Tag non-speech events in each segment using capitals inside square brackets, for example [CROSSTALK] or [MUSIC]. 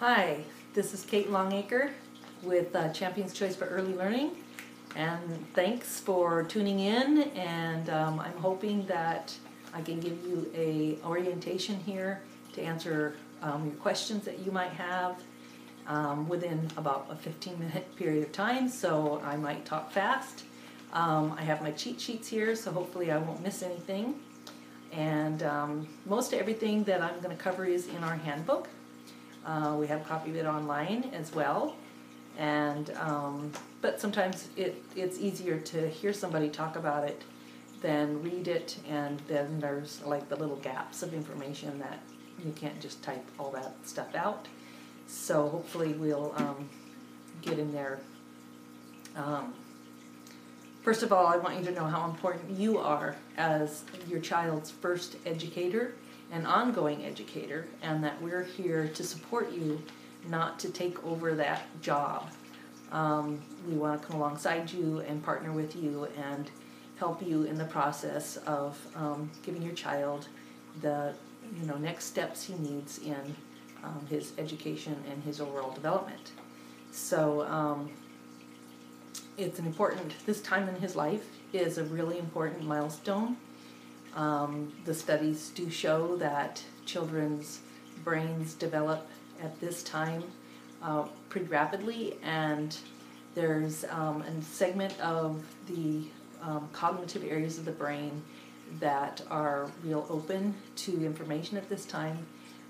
Hi, this is Kate Longacre with uh, Champions Choice for Early Learning, and thanks for tuning in. And um, I'm hoping that I can give you a orientation here to answer um, your questions that you might have um, within about a 15 minute period of time. So I might talk fast. Um, I have my cheat sheets here, so hopefully I won't miss anything. And um, most everything that I'm going to cover is in our handbook. Uh, we have of it online as well. And um, but sometimes it, it's easier to hear somebody talk about it than read it, and then there's like the little gaps of information that you can't just type all that stuff out. So hopefully we'll um, get in there. Um, first of all, I want you to know how important you are as your child's first educator and ongoing educator, and that we're here to support you, not to take over that job. Um, we want to come alongside you and partner with you and help you in the process of um, giving your child the you know next steps he needs in um, his education and his overall development. So um, it's an important. This time in his life is a really important milestone. Um, the studies do show that children's brains develop at this time uh, pretty rapidly, and there's um, a segment of the um, cognitive areas of the brain that are real open to information at this time.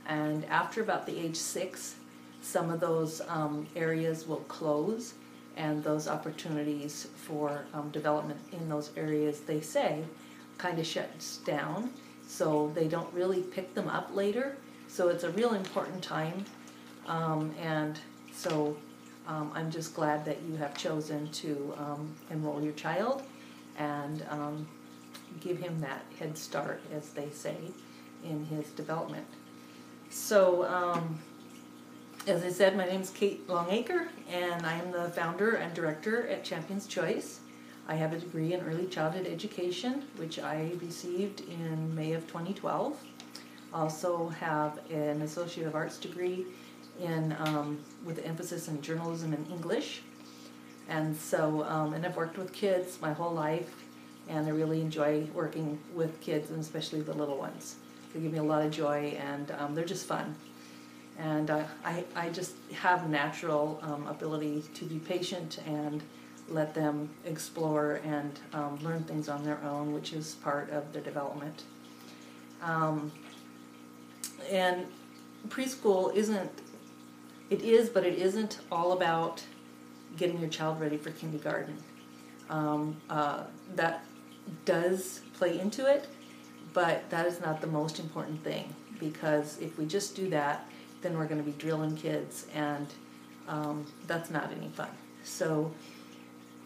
And after about the age six, some of those um, areas will close, and those opportunities for um, development in those areas, they say, kind of shuts down. So they don't really pick them up later. So it's a real important time. Um, and so um, I'm just glad that you have chosen to um, enroll your child and um, give him that head start, as they say, in his development. So, um, as I said, my name is Kate Longacre, and I am the founder and director at Champions Choice. I have a degree in early childhood education, which I received in May of 2012. Also have an Associate of Arts degree in um, with emphasis in journalism and English. And so, um, and I've worked with kids my whole life, and I really enjoy working with kids, and especially the little ones. They give me a lot of joy, and um, they're just fun. And uh, I, I just have a natural um, ability to be patient and let them explore and um, learn things on their own, which is part of their development. Um, and preschool isn't, it is, but it isn't all about getting your child ready for kindergarten. Um, uh, that does play into it, but that is not the most important thing because if we just do that, then we're going to be drilling kids, and um, that's not any fun. So,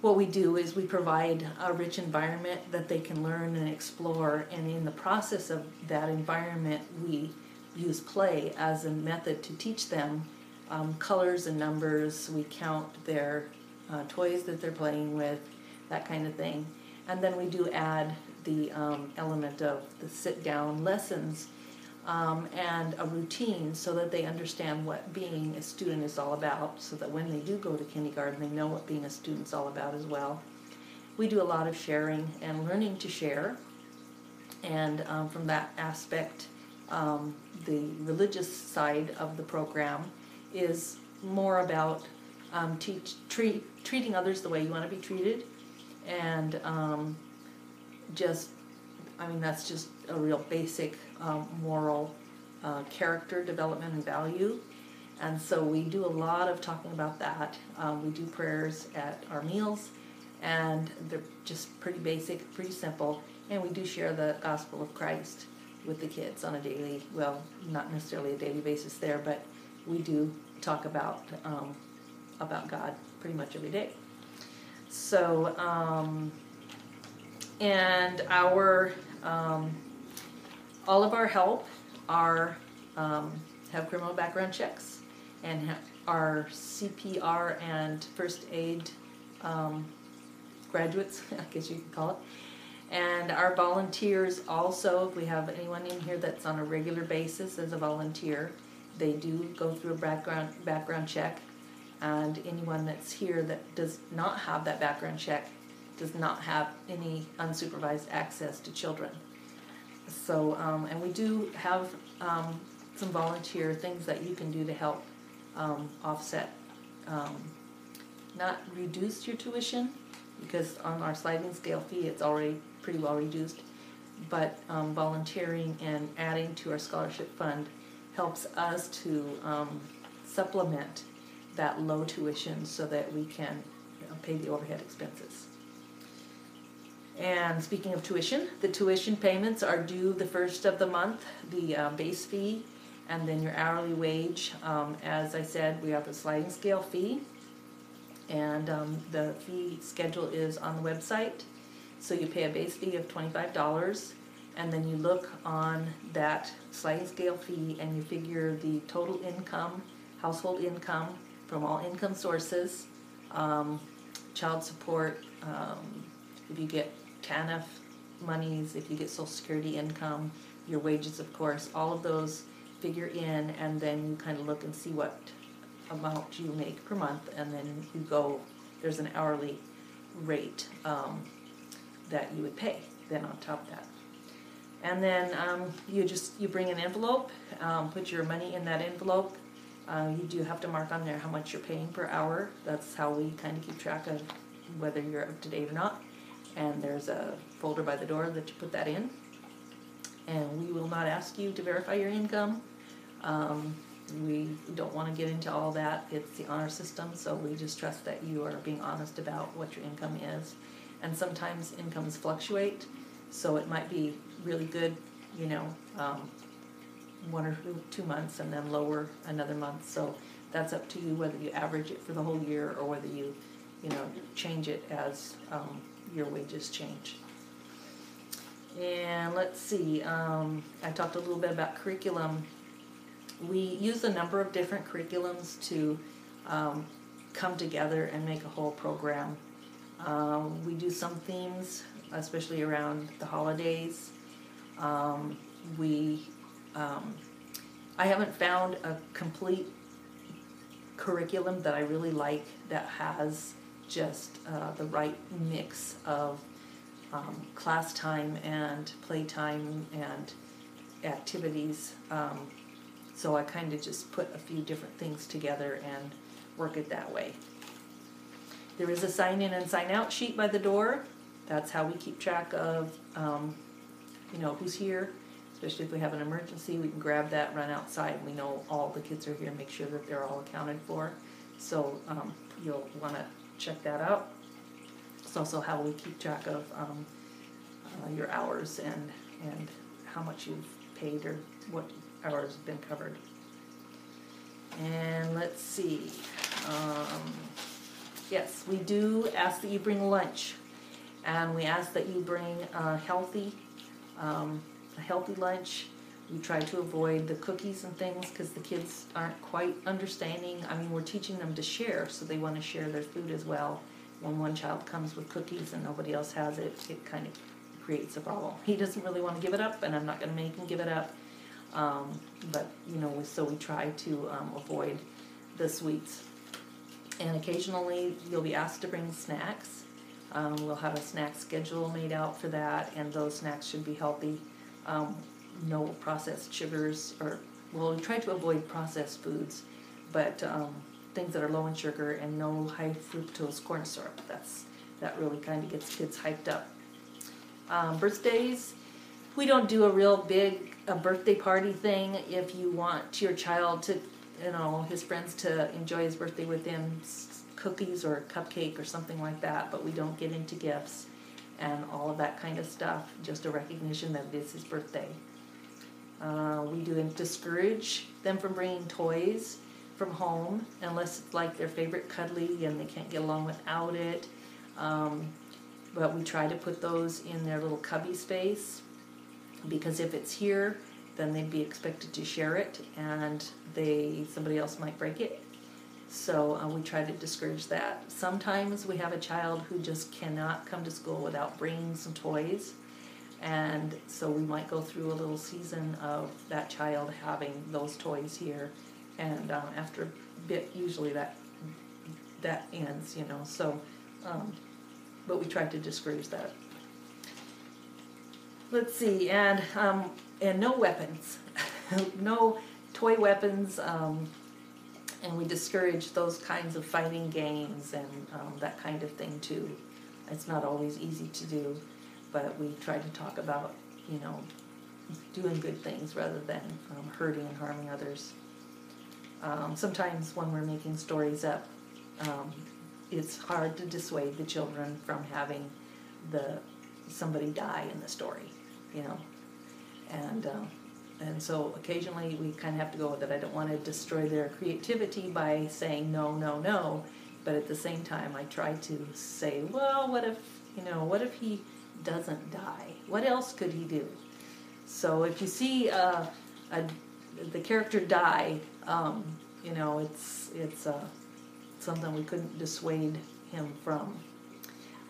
what we do is we provide a rich environment that they can learn and explore, and in the process of that environment, we use play as a method to teach them um, colors and numbers. We count their uh, toys that they're playing with, that kind of thing. And then we do add the um, element of the sit down lessons um, and a routine so that they understand what being a student is all about, so that when they do go to kindergarten, they know what being a student is all about as well. We do a lot of sharing and learning to share, and um, from that aspect, um, the religious side of the program is more about um, teach, treat, treating others the way you want to be treated, and um, just, I mean, that's just a real basic um, moral uh, character development and value. And so we do a lot of talking about that. Um, we do prayers at our meals, and they're just pretty basic, pretty simple. And we do share the gospel of Christ with the kids on a daily, well, not necessarily a daily basis there, but we do talk about um, about God pretty much every day. So, um, and our um, all of our help are um, have criminal background checks and are CPR and first aid um, graduates, [LAUGHS] I guess you could call it. And our volunteers also, if we have anyone in here that's on a regular basis as a volunteer, they do go through a background background check, and anyone that's here that does not have that background check does not have any unsupervised access to children. So, um, and we do have um, some volunteer things that you can do to help um, offset, um, not reduce your tuition, because on our sliding scale fee, it's already pretty well reduced, but um, volunteering and adding to our scholarship fund helps us to um, supplement that low tuition so that we can you know, pay the overhead expenses. And speaking of tuition, the tuition payments are due the first of the month, the uh, base fee, and then your hourly wage. Um, as I said, we have a sliding scale fee, and um, the fee schedule is on the website. So you pay a base fee of $25, and then you look on that sliding scale fee and you figure the total income, household income from all income sources, um, child support, um, if you get TANF monies, if you get Social Security income, your wages, of course, all of those figure in, and then you kind of look and see what amount you make per month, and then you go, there's an hourly rate um, that you would pay then on top of that. And then um, you just, you bring an envelope, um, put your money in that envelope. Uh, you do have to mark on there how much you're paying per hour. That's how we kind of keep track of whether you're up to date or not and there's a folder by the door that you put that in. And we will not ask you to verify your income. Um, we don't want to get into all that. It's the honor system, so we just trust that you are being honest about what your income is. And sometimes incomes fluctuate, so it might be really good, you know, um, one or two months and then lower another month. So that's up to you whether you average it for the whole year or whether you, you know, change it as um, your wages change. And let's see, um, I talked a little bit about curriculum. We use a number of different curriculums to um, come together and make a whole program. Um, we do some themes, especially around the holidays. Um, we, um, I haven't found a complete curriculum that I really like that has just uh, the right mix of um, class time and playtime and activities. Um, so I kind of just put a few different things together and work it that way. There is a sign in and sign out sheet by the door. That's how we keep track of, um, you know, who's here. Especially if we have an emergency, we can grab that, run outside. And we know all the kids are here, make sure that they're all accounted for. So um, you'll want to check that out. It's also how we keep track of um, uh, your hours and, and how much you've paid or what hours have been covered. And let's see. Um, yes, we do ask that you bring lunch, and we ask that you bring a healthy, um, a healthy lunch. We try to avoid the cookies and things because the kids aren't quite understanding. I mean, we're teaching them to share, so they want to share their food as well. When one child comes with cookies and nobody else has it, it kind of creates a problem. He doesn't really want to give it up, and I'm not going to make him give it up. Um, but you know, so we try to um, avoid the sweets. And occasionally, you'll be asked to bring snacks. Um, we'll have a snack schedule made out for that, and those snacks should be healthy. Um, no processed sugars, or well, we try to avoid processed foods, but um, things that are low in sugar and no high fructose corn syrup. That's that really kind of gets kids hyped up. Um, birthdays, we don't do a real big a birthday party thing. If you want your child to, you know, his friends to enjoy his birthday with him, cookies or cupcake or something like that. But we don't get into gifts and all of that kind of stuff. Just a recognition that it is his birthday. Uh, we do discourage them from bringing toys from home unless it's like their favorite cuddly and they can't get along without it. Um, but we try to put those in their little cubby space because if it's here, then they'd be expected to share it and they somebody else might break it. So uh, we try to discourage that. Sometimes we have a child who just cannot come to school without bringing some toys. And so we might go through a little season of that child having those toys here. And um, after a bit, usually that that ends, you know. So, um, but we tried to discourage that. Let's see, and um, and no weapons, [LAUGHS] no toy weapons, um, and we discourage those kinds of fighting games and um, that kind of thing too. It's not always easy to do, but we try to talk about, you know, doing good things rather than um, hurting and harming others. Um, sometimes when we're making stories up, um, it's hard to dissuade the children from having the somebody die in the story, you know, and um, and so occasionally we kind of have to go with it. I don't want to destroy their creativity by saying no, no, no, but at the same time I try to say, well, what if you know, what if he doesn't die? What else could he do? So if you see uh, a, the character die, um, you know, it's it's uh, something we couldn't dissuade him from.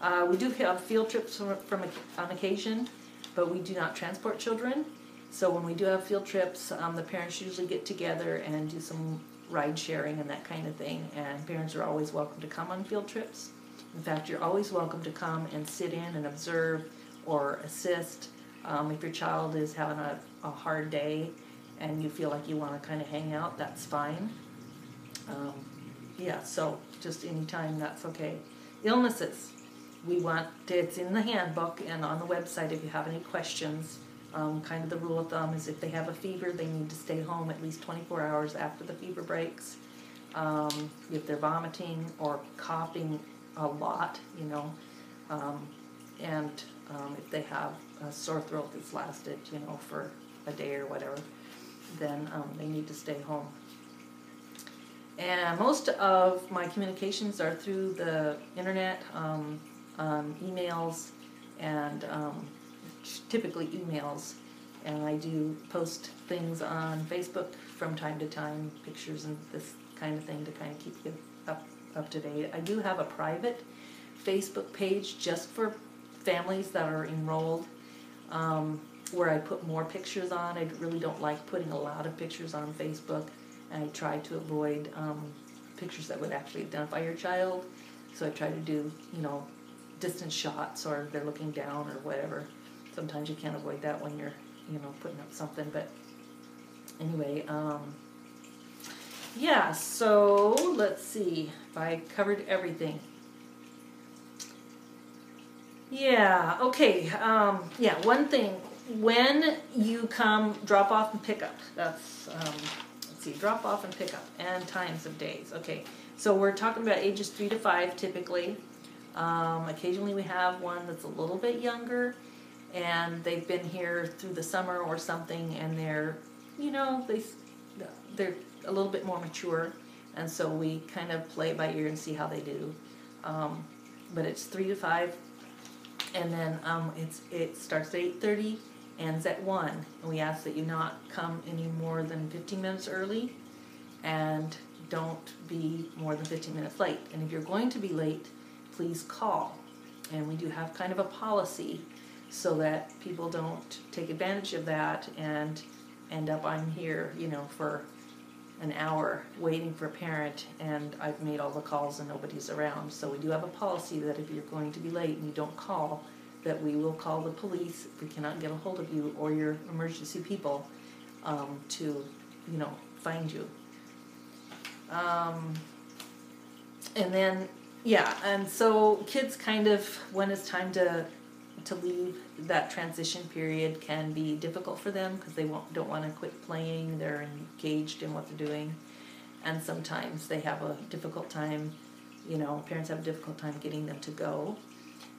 Uh, we do have field trips from, from on occasion, but we do not transport children. So when we do have field trips, um, the parents usually get together and do some ride sharing and that kind of thing. And parents are always welcome to come on field trips. In fact, you're always welcome to come and sit in and observe or assist. Um, if your child is having a, a hard day and you feel like you want to kind of hang out, that's fine. Um, yeah, so just anytime that's okay. Illnesses, we want it's in the handbook and on the website if you have any questions. Um, kind of the rule of thumb is if they have a fever, they need to stay home at least 24 hours after the fever breaks. Um, if they're vomiting or coughing a lot, you know, um, and um, if they have a sore throat that's lasted, you know, for a day or whatever, then um, they need to stay home. And most of my communications are through the internet, um, um, emails, and um, typically emails. And I do post things on Facebook from time to time, pictures and this kind of thing to kind of keep you up, to date. I do have a private Facebook page just for families that are enrolled um, where I put more pictures on. I really don't like putting a lot of pictures on Facebook. I try to avoid um, pictures that would actually identify your child. So I try to do, you know, distance shots or they're looking down or whatever. Sometimes you can't avoid that when you're, you know, putting up something. But anyway, um, yeah, so let's see if I covered everything. Yeah, okay. Um, yeah, one thing. When you come drop off and pick up, that's um, let's see, drop off and pick up, and times of days. Okay, so we're talking about ages three to five typically. Um, occasionally we have one that's a little bit younger, and they've been here through the summer or something, and they're, you know, they they're a little bit more mature, and so we kind of play by ear and see how they do. Um, but it's three to five, and then um, it's it starts at eight thirty ends at 1. And we ask that you not come any more than 15 minutes early and don't be more than 15 minutes late. And if you're going to be late, please call. And we do have kind of a policy so that people don't take advantage of that and end up I'm here, you know, for an hour waiting for a parent and I've made all the calls and nobody's around. So we do have a policy that if you're going to be late and you don't call, that we will call the police if we cannot get a hold of you or your emergency people um, to, you know, find you. Um, and then, yeah, and so kids kind of, when it's time to to leave, that transition period can be difficult for them because they won't, don't want to quit playing. They're engaged in what they're doing, and sometimes they have a difficult time. You know, parents have a difficult time getting them to go.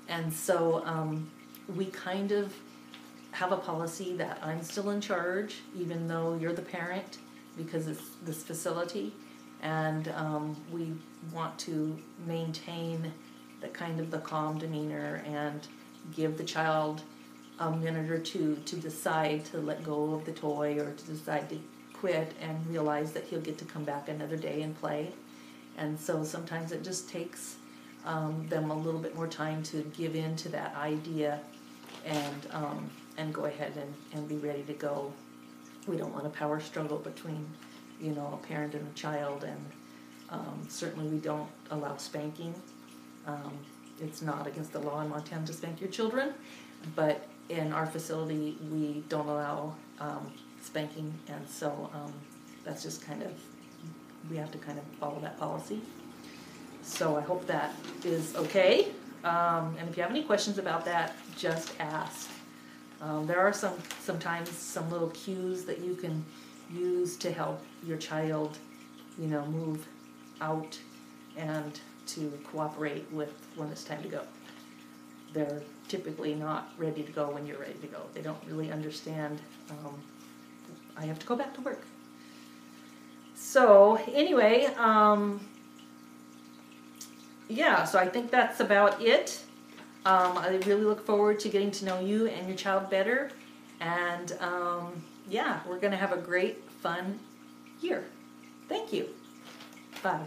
And so um, we kind of have a policy that I'm still in charge, even though you're the parent, because it's this facility. And um, we want to maintain the kind of the calm demeanor and give the child a minute or two to decide to let go of the toy or to decide to quit and realize that he'll get to come back another day and play. And so sometimes it just takes um, them a little bit more time to give in to that idea and, um, and go ahead and, and be ready to go. We don't want a power struggle between, you know, a parent and a child, and, um, certainly we don't allow spanking. It's not against the law in Montana to spank your children, but in our facility, we don't allow, um, spanking, and so, um, that's just kind of, we have to kind of follow that policy. So I hope that is okay. Um, and if you have any questions about that, just ask. Um, there are some, sometimes some little cues that you can use to help your child, you know, move out and to cooperate with when it's time to go. They're typically not ready to go when you're ready to go. They don't really understand, um, I have to go back to work. So anyway, um, yeah, so I think that's about it. Um, I really look forward to getting to know you and your child better. And um, yeah, we're going to have a great, fun year. Thank you. Bye.